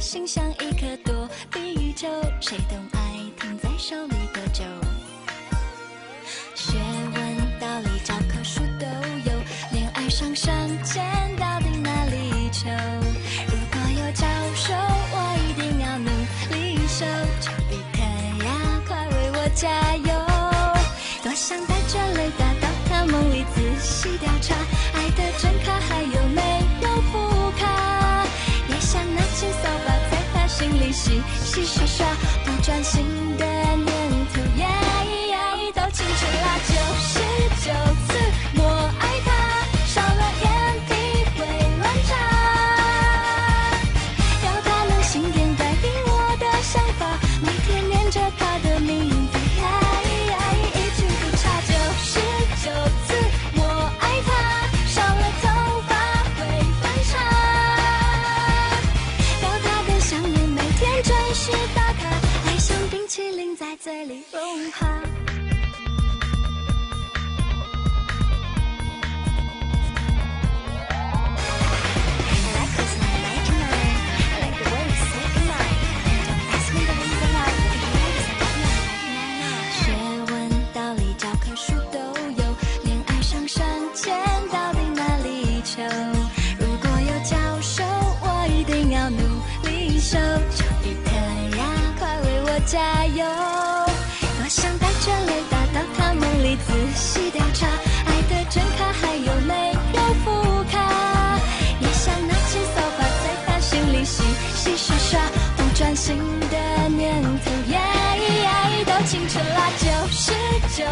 心像一颗躲避球，谁懂爱停在手里多久？学问道理教科书都有，恋爱上上签到底哪里求？如果有教授，我一定要努力修。丘比特呀，快为我加油！多想带着雷达到他梦里仔细调查，爱的真心里洗洗刷刷，不专心的在嘴里融化。里洗洗刷刷，不专心的念头呀呀，都青春啦，九十九